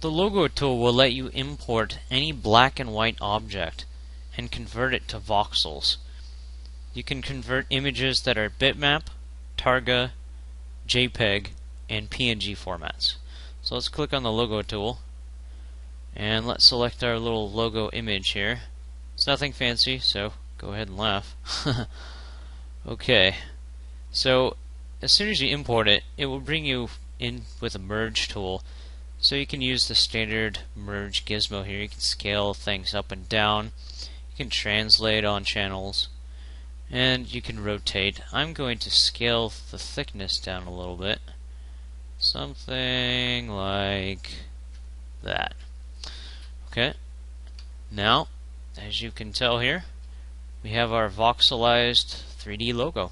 The logo tool will let you import any black and white object and convert it to voxels. You can convert images that are bitmap, targa, JPEG, and PNG formats. So let's click on the logo tool and let's select our little logo image here. It's nothing fancy, so go ahead and laugh. okay, so as soon as you import it, it will bring you in with a merge tool so you can use the standard merge gizmo here. You can scale things up and down. You can translate on channels. And you can rotate. I'm going to scale the thickness down a little bit. Something like that. Okay. Now, as you can tell here, we have our voxelized 3D logo.